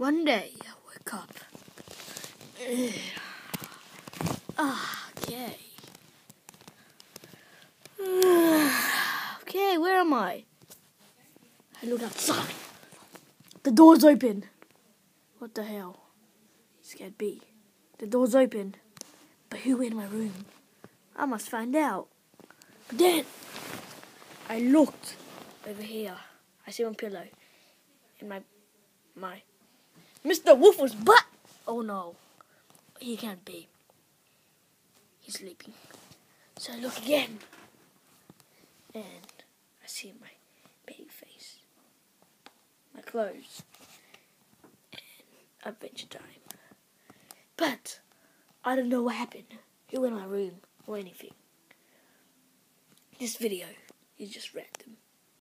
One day I woke up. Okay. okay, where am I? I look outside. The door's open. What the hell? Scared B. The door's open. But who in my room? I must find out. But then I looked over here. I see one pillow. In my my Mr. Wolf was butt Oh no. He can't be. He's sleeping. So I look again. And I see my baby face. My clothes. And adventure time. But I don't know what happened. Who in my room or anything. This video is just random.